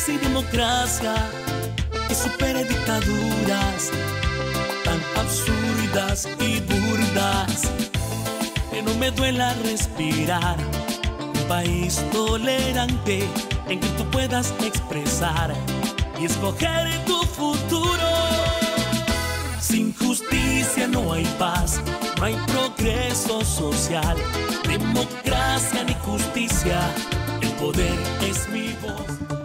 justicia y democracia que supere dictaduras tan absurdas y burdas. Que no me duela respirar. Un país tolerante en que tú puedas expresar y escoger tu futuro. Sin justicia no hay paz, no hay progreso social, democracia ni justicia. El poder es mi voz.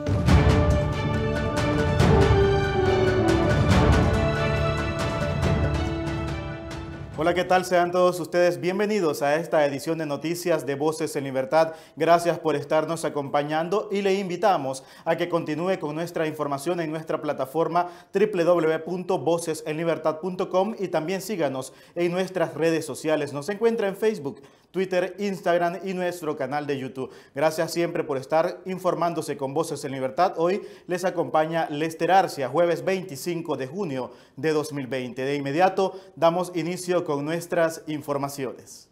Hola, ¿qué tal? Sean todos ustedes bienvenidos a esta edición de Noticias de Voces en Libertad. Gracias por estarnos acompañando y le invitamos a que continúe con nuestra información en nuestra plataforma www.vocesenlibertad.com y también síganos en nuestras redes sociales. Nos encuentra en Facebook, Twitter, Instagram y nuestro canal de YouTube. Gracias siempre por estar informándose con Voces en Libertad. Hoy les acompaña Lester Arcia, jueves 25 de junio de 2020. De inmediato damos inicio con nuestras informaciones.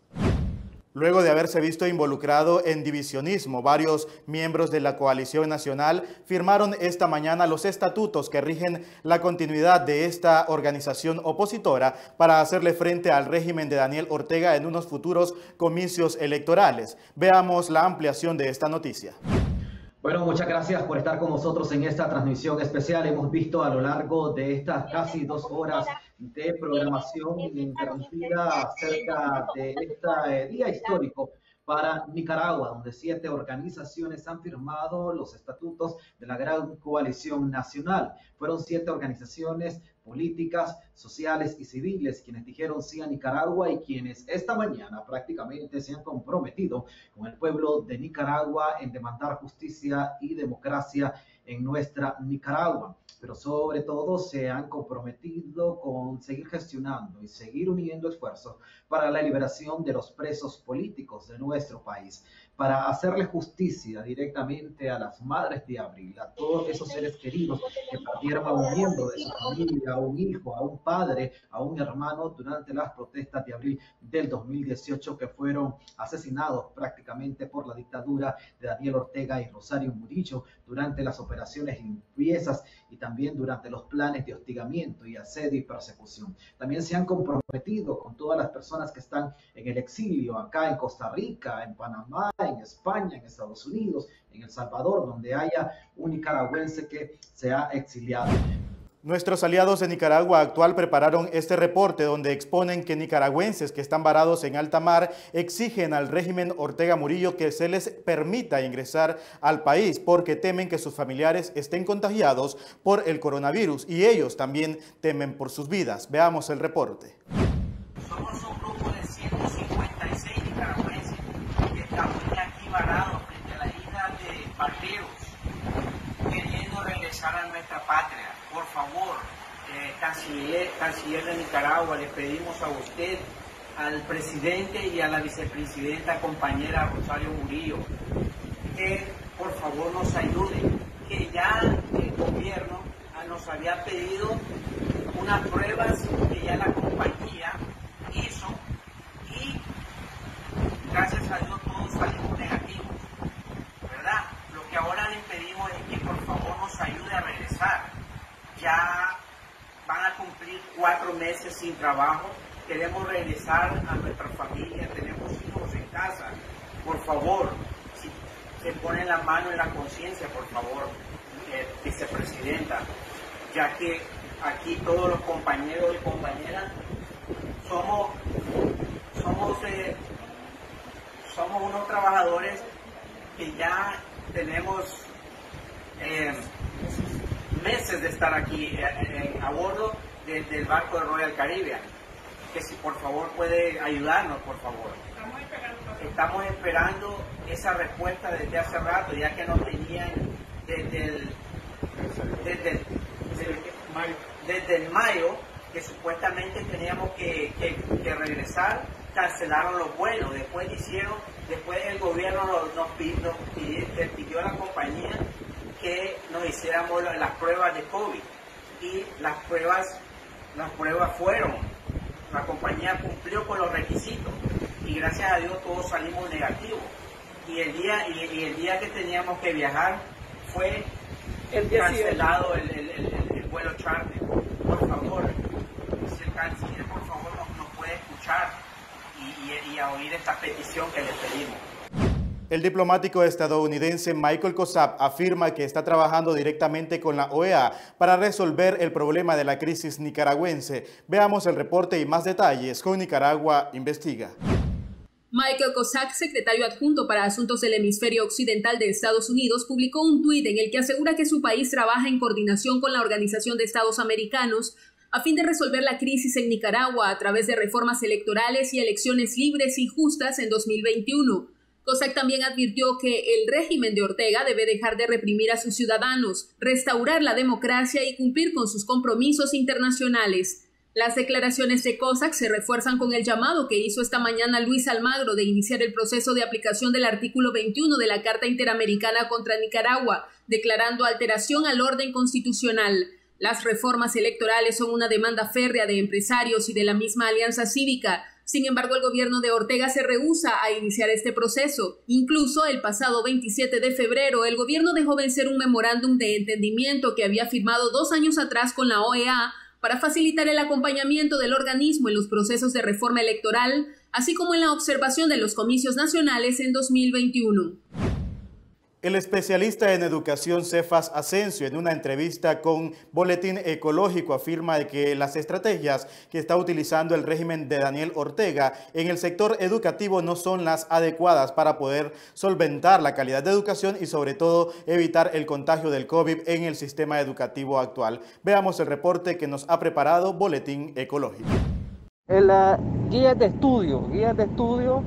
Luego de haberse visto involucrado en divisionismo, varios miembros de la coalición nacional firmaron esta mañana los estatutos que rigen la continuidad de esta organización opositora para hacerle frente al régimen de Daniel Ortega en unos futuros comicios electorales. Veamos la ampliación de esta noticia. Bueno, muchas gracias por estar con nosotros en esta transmisión especial. Hemos visto a lo largo de estas casi dos horas de programación interrumpida acerca de este día histórico para Nicaragua, donde siete organizaciones han firmado los estatutos de la Gran Coalición Nacional. Fueron siete organizaciones políticas, sociales y civiles quienes dijeron sí a Nicaragua y quienes esta mañana prácticamente se han comprometido con el pueblo de Nicaragua en demandar justicia y democracia en nuestra Nicaragua, pero sobre todo se han comprometido con seguir gestionando y seguir uniendo esfuerzos para la liberación de los presos políticos de nuestro país para hacerle justicia directamente a las madres de abril, a todos esos seres queridos que perdieron a un miembro de su familia, a un hijo, a un padre, a un hermano durante las protestas de abril del 2018 que fueron asesinados prácticamente por la dictadura de Daniel Ortega y Rosario Murillo durante las operaciones limpiezas y también durante los planes de hostigamiento y asedio y persecución. También se han comprometido con todas las personas que están en el exilio acá en Costa Rica, en Panamá, en España, en Estados Unidos, en El Salvador, donde haya un nicaragüense que se ha exiliado. Nuestros aliados de Nicaragua actual prepararon este reporte donde exponen que nicaragüenses que están varados en alta mar exigen al régimen Ortega Murillo que se les permita ingresar al país porque temen que sus familiares estén contagiados por el coronavirus y ellos también temen por sus vidas. Veamos el reporte. Somos un grupo de 156 nicaragüenses que estamos aquí varados frente a la isla de Barberos queriendo regresar a nuestra patria por favor, eh, canciller, canciller de Nicaragua, le pedimos a usted, al presidente y a la vicepresidenta compañera Rosario Murillo, que por favor nos ayude, que ya el gobierno nos había pedido unas pruebas que ya la compañía hizo y gracias a Dios todos salimos negativos, ¿verdad? Lo que ahora le pedimos es que por favor nos ayude a regresar ya van a cumplir cuatro meses sin trabajo, queremos regresar a nuestra familia, tenemos hijos en casa, por favor, si se pone la mano en la conciencia, por favor, eh, vicepresidenta, ya que aquí todos los compañeros y compañeras somos, somos, eh, somos unos trabajadores que ya tenemos eh, meses de estar aquí eh, a bordo del barco de Royal Caribbean. Que si por favor puede ayudarnos, por favor. Estamos esperando esa respuesta desde hace rato, ya que nos tenían desde el, desde, desde el mayo, que supuestamente teníamos que, que, regresar, cancelaron los vuelos, después hicieron, después el gobierno nos, pidió, pidió a la compañía que nos hiciéramos las pruebas de COVID y las pruebas, las pruebas fueron, la compañía cumplió con los requisitos y gracias a Dios todos salimos negativos. Y el día, y, el día que teníamos que viajar fue cancelado el, vuelo charter. Por favor, si el canciller por favor nos, puede escuchar y, y a oír esta petición que le pedimos. El diplomático estadounidense Michael Kosap afirma que está trabajando directamente con la OEA para resolver el problema de la crisis nicaragüense. Veamos el reporte y más detalles con Nicaragua Investiga. Michael Cossack, secretario adjunto para Asuntos del Hemisferio Occidental de Estados Unidos, publicó un tuit en el que asegura que su país trabaja en coordinación con la Organización de Estados Americanos a fin de resolver la crisis en Nicaragua a través de reformas electorales y elecciones libres y justas en 2021. Cossack también advirtió que el régimen de Ortega debe dejar de reprimir a sus ciudadanos, restaurar la democracia y cumplir con sus compromisos internacionales. Las declaraciones de COSAC se refuerzan con el llamado que hizo esta mañana Luis Almagro de iniciar el proceso de aplicación del artículo 21 de la Carta Interamericana contra Nicaragua, declarando alteración al orden constitucional. Las reformas electorales son una demanda férrea de empresarios y de la misma Alianza Cívica, sin embargo, el gobierno de Ortega se rehúsa a iniciar este proceso. Incluso el pasado 27 de febrero, el gobierno dejó vencer un memorándum de entendimiento que había firmado dos años atrás con la OEA para facilitar el acompañamiento del organismo en los procesos de reforma electoral, así como en la observación de los comicios nacionales en 2021. El especialista en educación Cefas Asensio en una entrevista con Boletín Ecológico afirma que las estrategias que está utilizando el régimen de Daniel Ortega en el sector educativo no son las adecuadas para poder solventar la calidad de educación y sobre todo evitar el contagio del COVID en el sistema educativo actual. Veamos el reporte que nos ha preparado Boletín Ecológico. En guía de estudio, guías de estudio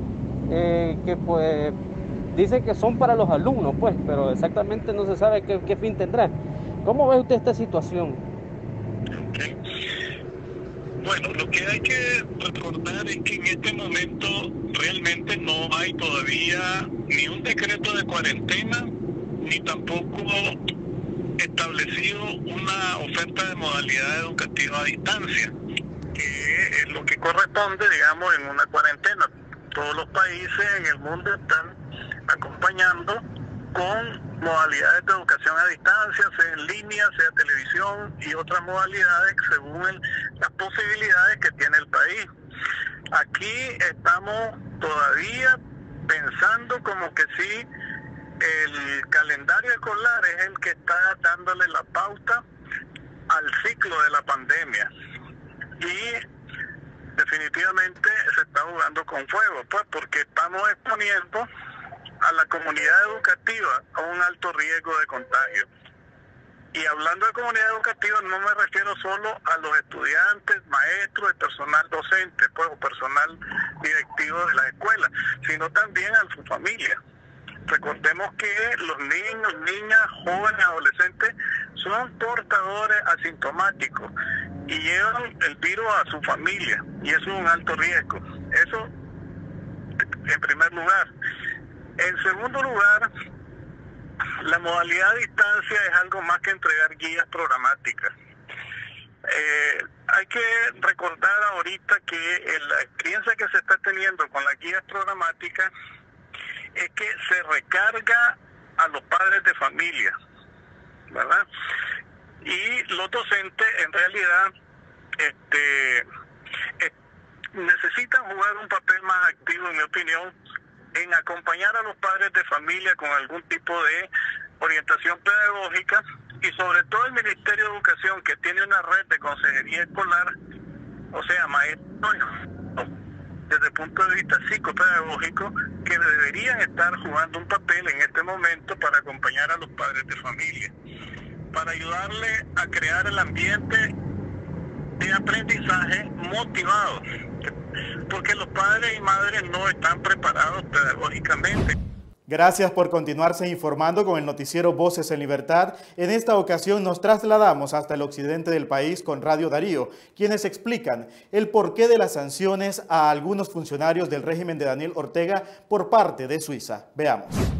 eh, que pues Dice que son para los alumnos, pues, pero exactamente no se sabe qué, fin tendrá. ¿Cómo ve usted esta situación? Bueno, lo que hay que recordar es que en este momento realmente no hay todavía ni un decreto de cuarentena, ni tampoco establecido una oferta de modalidad educativa a distancia, que es lo que corresponde, digamos, en una cuarentena. Todos los países en el mundo están acompañando con modalidades de educación a distancia, sea en línea, sea televisión y otras modalidades según las posibilidades que tiene el país. Aquí estamos todavía pensando como que sí, el calendario escolar es el que está dándole la pauta al ciclo de la pandemia. Y definitivamente se está jugando con fuego, pues porque estamos exponiendo a la comunidad educativa a un alto riesgo de contagio. Y hablando de comunidad educativa no me refiero solo a los estudiantes, maestros, el personal docente, pues, o personal directivo de la escuela, sino también a su familia. Recordemos que los niños, niñas, jóvenes, adolescentes son portadores asintomáticos y llevan el virus a su familia y eso es un alto riesgo. Eso en primer lugar. En segundo lugar, la modalidad a distancia es algo más que entregar guías programáticas. Eh, hay que recordar ahorita que la experiencia que se está teniendo con las guías programáticas es que se recarga a los padres de familia, ¿verdad? Y los docentes en realidad este, eh, necesitan jugar un papel más activo, en mi opinión, en acompañar a los padres de familia con algún tipo de orientación pedagógica y sobre todo el Ministerio de Educación que tiene una red de consejería escolar, o sea, maestros desde el punto de vista psicopedagógico, que deberían estar jugando un papel en este momento para acompañar a los padres de familia, para ayudarle a crear el ambiente de aprendizaje motivado porque los padres y madres no están preparados pedagógicamente. Gracias por continuarse informando con el noticiero Voces en Libertad. En esta ocasión nos trasladamos hasta el occidente del país con Radio Darío, quienes explican el porqué de las sanciones a algunos funcionarios del régimen de Daniel Ortega por parte de Suiza. Veamos.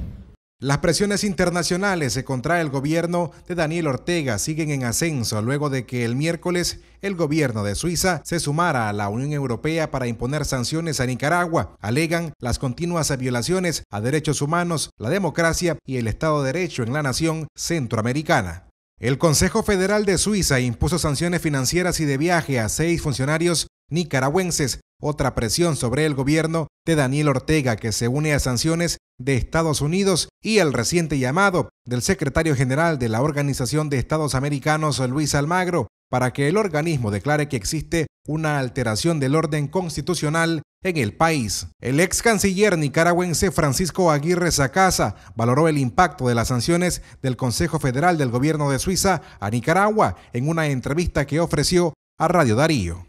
Las presiones internacionales contra el gobierno de Daniel Ortega siguen en ascenso luego de que el miércoles el gobierno de Suiza se sumara a la Unión Europea para imponer sanciones a Nicaragua. Alegan las continuas violaciones a derechos humanos, la democracia y el Estado de Derecho en la nación centroamericana. El Consejo Federal de Suiza impuso sanciones financieras y de viaje a seis funcionarios nicaragüenses, otra presión sobre el gobierno de Daniel Ortega que se une a sanciones de Estados Unidos y el reciente llamado del secretario general de la Organización de Estados Americanos, Luis Almagro, para que el organismo declare que existe una alteración del orden constitucional en el país. El ex canciller nicaragüense Francisco Aguirre Sacasa valoró el impacto de las sanciones del Consejo Federal del Gobierno de Suiza a Nicaragua en una entrevista que ofreció a Radio Darío.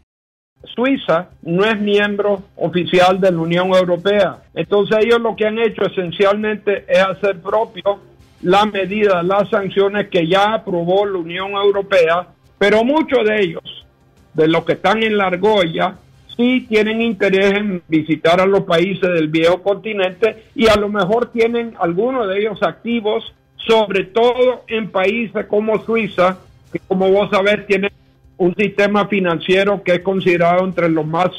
Suiza no es miembro oficial de la Unión Europea. Entonces ellos lo que han hecho esencialmente es hacer propio la medida, las sanciones que ya aprobó la Unión Europea, pero muchos de ellos, de los que están en la argolla, sí tienen interés en visitar a los países del viejo continente y a lo mejor tienen algunos de ellos activos, sobre todo en países como Suiza, que como vos sabés tienen un sistema financiero que es considerado entre los más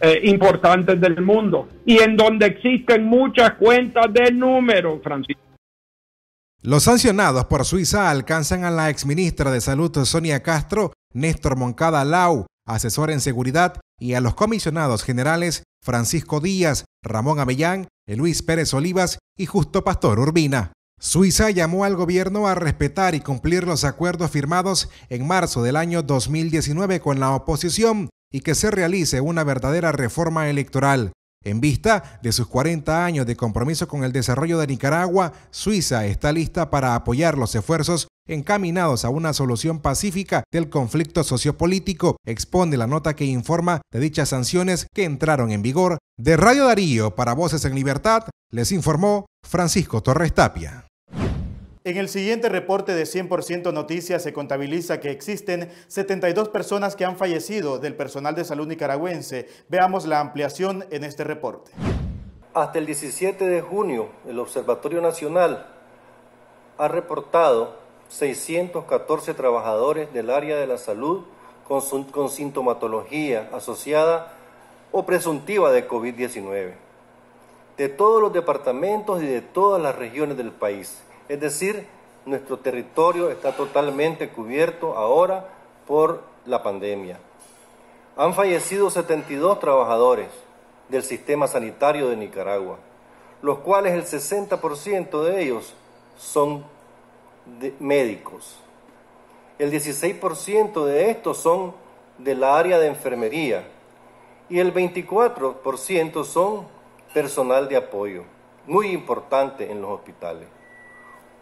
eh, importantes del mundo y en donde existen muchas cuentas de números, Francisco. Los sancionados por Suiza alcanzan a la exministra de Salud Sonia Castro, Néstor Moncada Lau, asesor en seguridad, y a los comisionados generales Francisco Díaz, Ramón Avellán, Luis Pérez Olivas y Justo Pastor Urbina. Suiza llamó al gobierno a respetar y cumplir los acuerdos firmados en marzo del año 2019 con la oposición y que se realice una verdadera reforma electoral. En vista de sus 40 años de compromiso con el desarrollo de Nicaragua, Suiza está lista para apoyar los esfuerzos encaminados a una solución pacífica del conflicto sociopolítico, expone la nota que informa de dichas sanciones que entraron en vigor. De Radio Darío para Voces en Libertad, les informó Francisco Torres Tapia. En el siguiente reporte de 100% Noticias se contabiliza que existen 72 personas que han fallecido del personal de salud nicaragüense. Veamos la ampliación en este reporte. Hasta el 17 de junio, el Observatorio Nacional ha reportado 614 trabajadores del área de la salud con, con sintomatología asociada o presuntiva de COVID-19, de todos los departamentos y de todas las regiones del país es decir, nuestro territorio está totalmente cubierto ahora por la pandemia. Han fallecido 72 trabajadores del sistema sanitario de Nicaragua, los cuales el 60% de ellos son médicos. El 16% de estos son del área de enfermería y el 24% son personal de apoyo, muy importante en los hospitales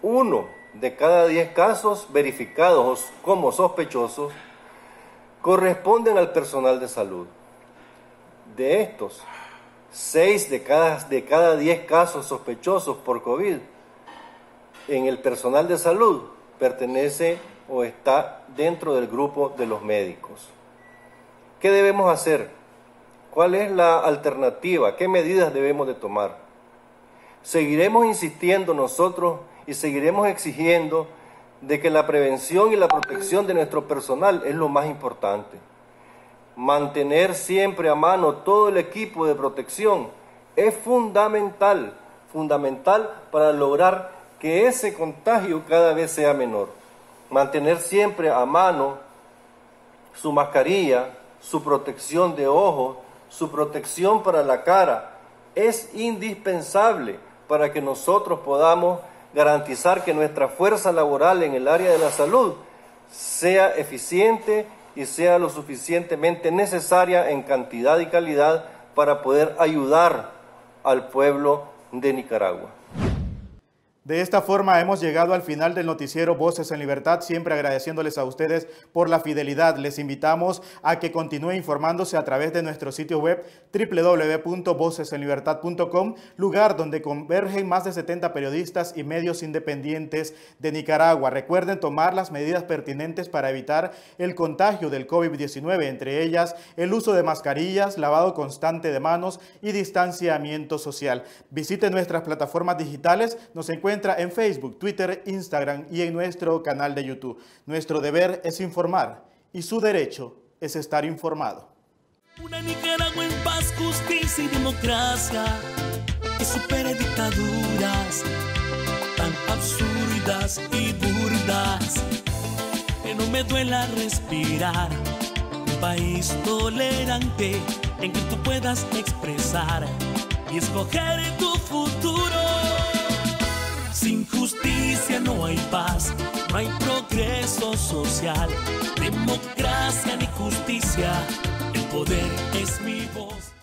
uno de cada diez casos verificados como sospechosos corresponden al personal de salud. De estos, seis de cada, de cada diez casos sospechosos por COVID en el personal de salud pertenece o está dentro del grupo de los médicos. ¿Qué debemos hacer? ¿Cuál es la alternativa? ¿Qué medidas debemos de tomar? Seguiremos insistiendo nosotros y seguiremos exigiendo de que la prevención y la protección de nuestro personal es lo más importante. Mantener siempre a mano todo el equipo de protección es fundamental, fundamental para lograr que ese contagio cada vez sea menor. Mantener siempre a mano su mascarilla, su protección de ojos, su protección para la cara, es indispensable para que nosotros podamos garantizar que nuestra fuerza laboral en el área de la salud sea eficiente y sea lo suficientemente necesaria en cantidad y calidad para poder ayudar al pueblo de Nicaragua. De esta forma hemos llegado al final del noticiero Voces en Libertad, siempre agradeciéndoles a ustedes por la fidelidad. Les invitamos a que continúe informándose a través de nuestro sitio web www.vocesenlibertad.com, lugar donde convergen más de 70 periodistas y medios independientes de Nicaragua. Recuerden tomar las medidas pertinentes para evitar el contagio del COVID-19, entre ellas el uso de mascarillas, lavado constante de manos y distanciamiento social. Visite nuestras plataformas digitales, nos en Facebook, Twitter, Instagram y en nuestro canal de YouTube. Nuestro deber es informar y su derecho es estar informado. Una Nicaragua en paz, justicia y democracia que supere dictaduras tan absurdas y burdas que no me duela respirar. Un país tolerante en que tú puedas expresar y escoger tu futuro. Sin justicia no hay paz, no hay progreso social, democracia ni justicia, el poder es mi voz.